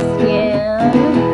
skin.